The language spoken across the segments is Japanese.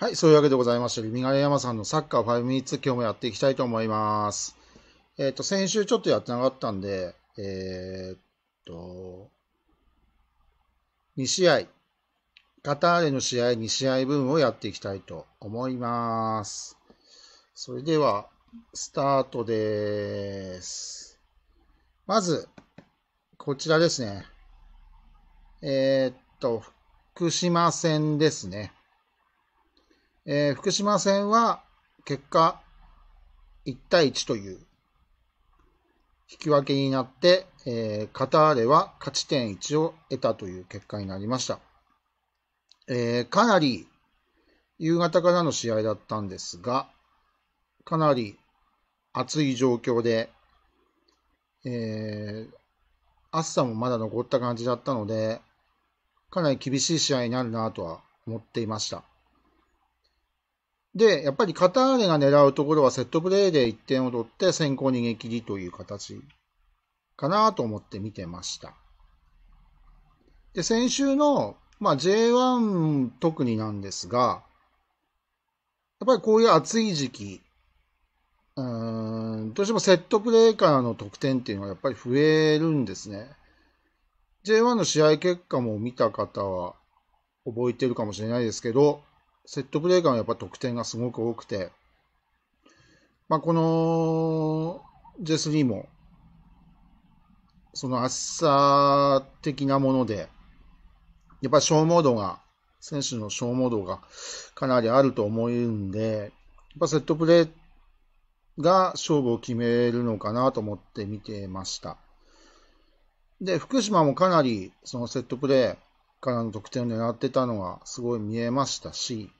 はい、そういうわけでございまして、リミガレ山さんのサッカー5ミニッツ今日もやっていきたいと思います。えっ、と、先週ちょっとやってなかったんで、えっ、と、2試合、カターレの試合2試合分をやっていきたいと思います。それでは、スタートです。まず、こちらですね。えっと、福島戦ですね。えー福島戦は結果1対1という引き分けになって、えーカターレは勝ち点1を得たという結果になりました。えーかなり夕方からの試合だったんですが、かなり暑い状況で、えー暑さもまだ残った感じだったので、かなり厳しい試合になるなとは思っていました。で、やっぱりカターレが狙うところはセットプレーで1点を取って先行逃げ切りという形かなと思って見てました。で、先週の、まあ、J1 特になんですが、やっぱりこういう暑い時期、うーん、どうしてもセットプレーからの得点っていうのはやっぱり増えるんですね。J1 の試合結果も見た方は覚えてるかもしれないですけど、セットプレーからやっぱ得点がすごく多くて、まあ、この J3 も、その暑さ的なもので、やっぱ消耗度が、選手の消耗度がかなりあると思うんで、やっぱセットプレーが勝負を決めるのかなと思って見てました。で、福島もかなりそのセットプレーからの得点を狙ってたのがすごい見えましたし、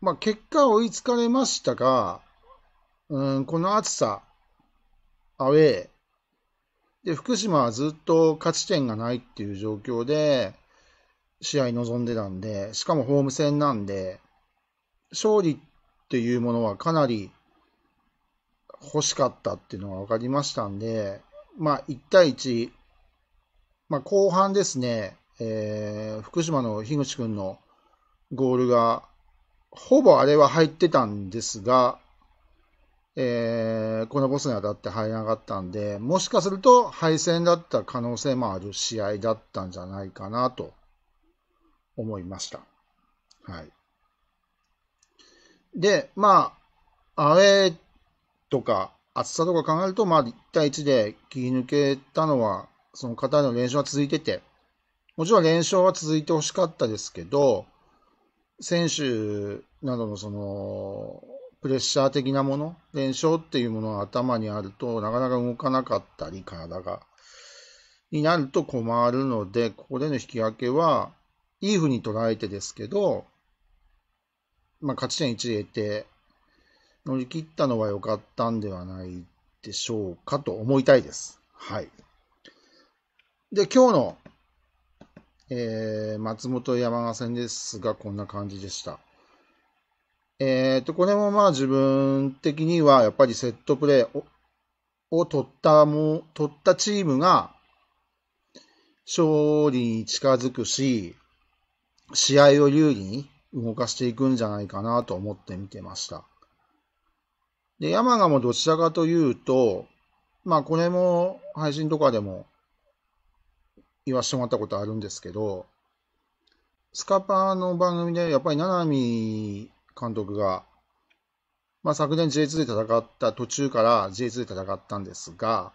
まあ結果追いつかれましたが、うん、この暑さ、アウェー、で、福島はずっと勝ち点がないっていう状況で、試合臨んでたんで、しかもホーム戦なんで、勝利っていうものはかなり欲しかったっていうのが分かりましたんで、まあ、1対1、まあ、後半ですね、えー福島の樋口くんのゴールが、ほぼあれは入ってたんですが、えーこのボスに当たって入らなかったんで、もしかすると敗戦だった可能性もある試合だったんじゃないかなと思いました。はい。で、まあ、アウェーとか暑さとか考えると、まあ、1対1で切り抜けたのは、その方の連勝は続いてて、もちろん連勝は続いてほしかったですけど、選手などのその、プレッシャー的なもの、連勝っていうものが頭にあると、なかなか動かなかったり、体が、になると困るので、ここでの引き分けは、いいふうに捉えてですけど、まあ、勝ち点1で得て、乗り切ったのは良かったんではないでしょうかと思いたいです。はい。で、今日の、えー、松本山賀戦ですが、こんな感じでした。えーと、これもまあ自分的にはやっぱりセットプレーをを取ったも、取ったチームが勝利に近づくし、試合を有利に動かしていくんじゃないかなと思って見てました。で、山賀もどちらかというと、まあこれも配信とかでも言わせてもらったことあるんですけど、スカパーの番組でやっぱり七海監督が、まあ、昨年 J2 で戦った途中から J2 で戦ったんですが、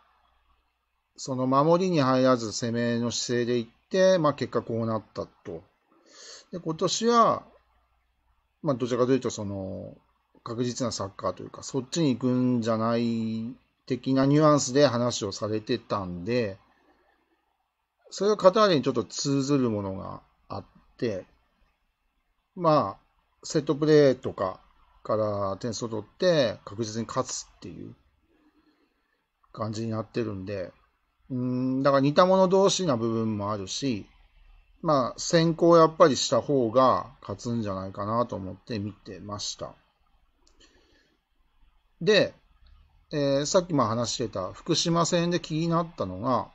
その守りに入らず攻めの姿勢でいって、まあ、結果こうなったと。で今年は、まあ、どちらかというとその確実なサッカーというか、そっちに行くんじゃない的なニュアンスで話をされてたんで、それがカタールにちょっと通ずるものがあって、まあ、セットプレーとかから点数を取って確実に勝つっていう感じになってるんで、うん、だから似た者同士な部分もあるし、まあ、先行やっぱりした方が勝つんじゃないかなと思って見てました。で、えーさっきも話してた福島戦で気になったのが、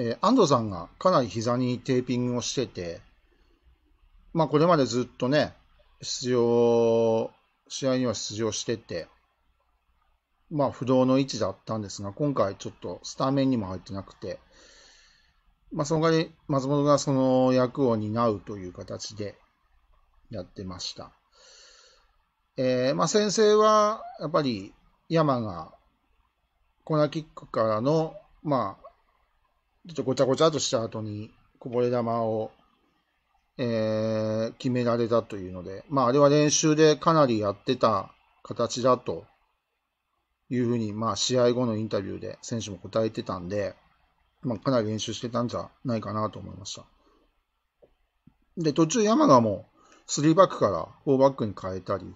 えー、安藤さんがかなり膝にテーピングをしてて、まあこれまでずっとね、出場、試合には出場してて、まあ不動の位置だったんですが、今回ちょっとスタメンにも入ってなくて、まあその代わり松本がその役を担うという形でやってました。えー、まあ先生はやっぱり山がコーナーキックからの、まあ、ちょっとごちゃごちゃとした後にこぼれ球を、えー、決められたというので、まあ、あれは練習でかなりやってた形だというふうに、まあ、試合後のインタビューで選手も答えてたんで、まあ、かなり練習してたんじゃないかなと思いました。で、途中山川も3バックから4バックに変えたり、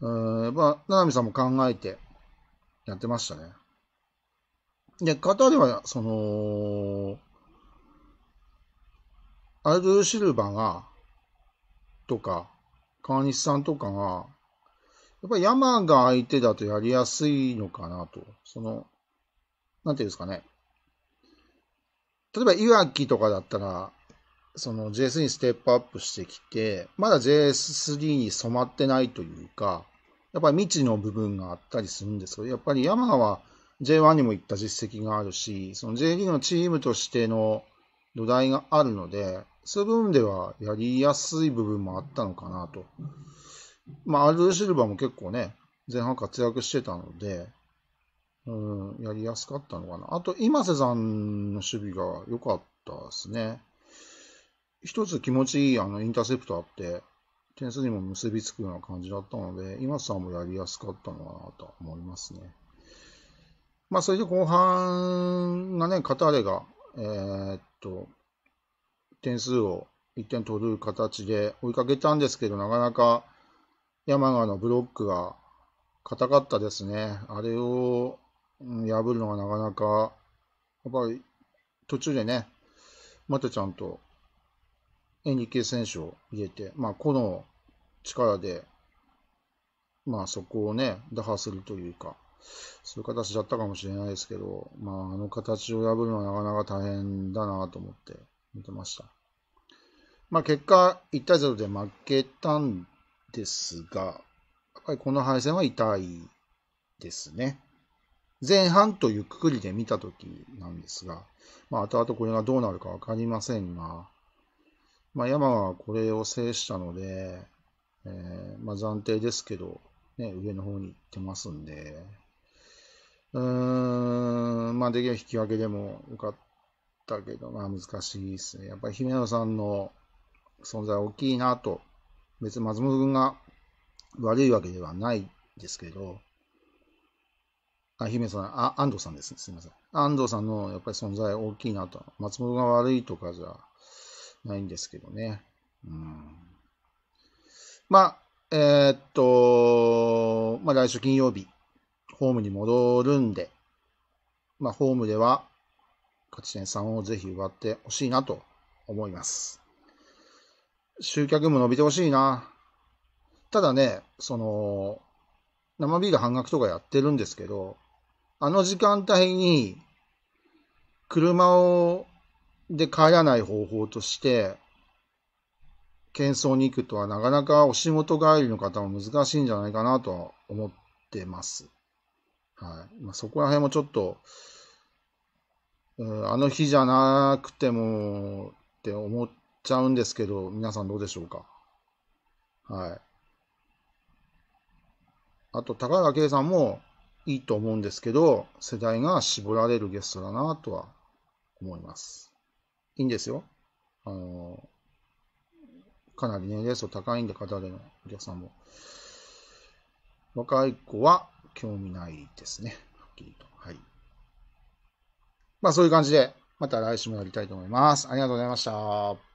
うん、まあ、七海さんも考えてやってましたね。で、カタールは、その、アルドゥ・シルバが、とか、川西さんとかが、やっぱり山が相手だとやりやすいのかなと。その、なんていうんですかね。例えば、いわきとかだったら、その JS にステップアップしてきて、まだ JS3 に染まってないというか、やっぱり未知の部分があったりするんですけど、やっぱり山は J1 にも行った実績があるし、その J リーグのチームとしての土台があるので、そういう部分ではやりやすい部分もあったのかなと。まあ、アルドシルバーも結構ね、前半活躍してたので、うん、やりやすかったのかな。あと、今瀬さんの守備が良かったですね。一つ気持ちいいあのインターセプトあって、点数にも結びつくような感じだったので、今瀬さんもやりやすかったのかなと思いますね。まあ、それで後半がね、カターレが、えー、っと、点数を1点取る形で追いかけたんですけど、なかなか山川のブロックが硬かったですね。あれを破るのがなかなか、やっぱり途中でね、またちゃんと演技系選手を入れて、まあ、個の力で、まあ、そこをね、打破するというか、そういう形だったかもしれないですけど、まあ、あの形を破るのはなかなか大変だなと思って見てました。まあ、結果、1対0で負けたんですが、やっぱりこの敗戦は痛いですね。前半というくくりで見たときなんですが、まあ、後々これがどうなるかわかりませんが、まあ、山はこれを制したので、えー、まあ、暫定ですけど、ね、上の方に行ってますんで、うーん、まあ、できれば引き分けでもよかったけど、まあ、難しいですね。やっぱり姫野さんの存在大きいなと。別に松本君が悪いわけではないですけど、あ、姫さん、あ、安藤さんですね。すみません。安藤さんのやっぱり存在大きいなと。松本が悪いとかじゃないんですけどね。うん。まあ、えー、っと、まあ来週金曜日、ホームに戻るんで、まあ、ホームでは勝ち点3をぜひ奪ってほしいなと思います。集客も伸びてほしいな。ただね、その、生ビール半額とかやってるんですけど、あの時間帯に車をで帰らない方法として、喧騒に行くとはなかなかお仕事帰りの方も難しいんじゃないかなとは思ってます。はい。まあ、そこら辺もちょっと、うん、あの日じゃなくてもって思っちゃうんですけど、皆さんどうでしょうか？はい。あと、高川圭さんもいいと思うんですけど、世代が絞られるゲストだなとは思います。いいんですよ。あの、かなり年齢層高いんで、方でのお客さんも。若い子は興味ないですね。はっきりと。はい。まあそういう感じで、また来週もやりたいと思います。ありがとうございました。